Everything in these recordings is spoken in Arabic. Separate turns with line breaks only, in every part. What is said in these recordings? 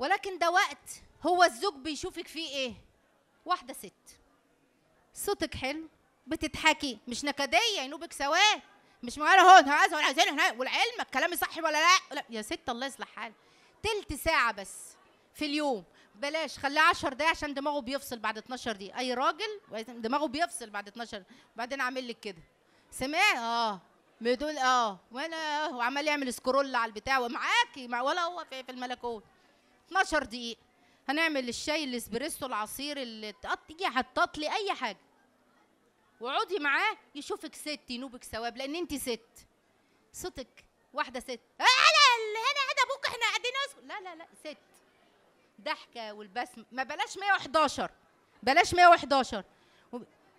ولكن ده وقت هو الزوج بيشوفك فيه إيه؟ واحدة ست. صوتك حلو؟ بتضحكي؟ مش نكدية ينوبك سواد مش مغيره هون عايزه ولا عايزين هنا والعلم كلامي صح ولا لا؟ لا يا ست الله يصلح حالك. تلت ساعة بس في اليوم. بلاش خليه 10 دقايق عشان دماغه بيفصل بعد 12 دقيقة. أي راجل دماغه بيفصل بعد 12 بعدين أعمل لك كده. سمع آه. بتقول آه. وأنا وعمال يعمل سكرول على البتاع. ومعاكي مع ولا هو في, في الملكوت. 12 دقيقة. هنعمل الشاي الاسبريسو العصير اللي حطط لي أي حاجة. واقعدي معاه يشوفك ست ينوبك ثواب لأن أنت ست. صوتك واحدة ست. أنا هنا هنا أبوك إحنا قاعدين لا لا لا ست. ضحكة والبسم ما بلاش 111 بلاش 111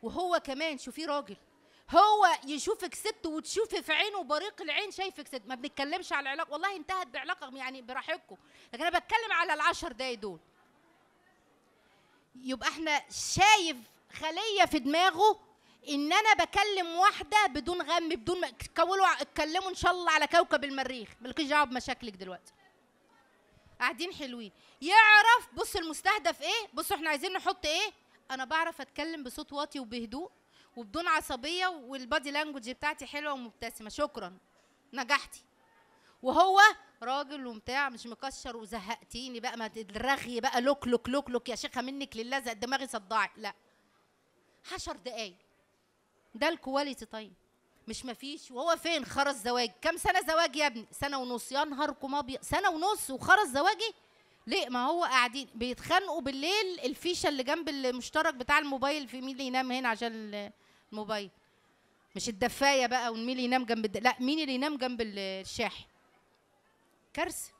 وهو كمان شوفيه راجل. هو يشوفك ست وتشوفي في عينه بريق العين شايفك ست. ما بنتكلمش على العلاقة والله انتهت بعلاقة يعني براحتكم. لكن أنا بتكلم على العشر دقايق دول. يبقى إحنا شايف خلية في دماغه إن أنا بكلم واحدة بدون غم بدون ما تكولوا اتكلموا إن شاء الله على كوكب المريخ. مالكيش دعوة بمشاكلك دلوقتي. قاعدين حلوين. يعرف بص المستهدف إيه؟ بصوا إحنا عايزين نحط إيه؟ أنا بعرف أتكلم بصوت واطي وبهدوء. وبدون عصبية والبادي لانجوج بتاعتي حلوة ومبتسمة. شكرا. نجحتي. وهو راجل وبتاع مش مكشر وزهقتيني بقى. ما الرغي بقى. لوك لوك لوك لوك. يا شيخة منك لله. دماغي صدعت لا. عشر دقايق. ده ال quality time مش مفيش وهو فين؟ خرس زواج. كم سنة زواج يا ابني؟ سنة ونص. يا نهاركم ابيض سنة ونص وخرس زواجي؟ ليه؟ ما هو قاعدين بيتخانقوا بالليل. الفيشة اللي جنب المشترك بتاع الموبايل في مين اللي ينام هنا عشان الموبايل مش الدفاية بقى ومين اللي ينام جنب الد... لا مين اللي ينام جنب الشاحن؟ كارثة.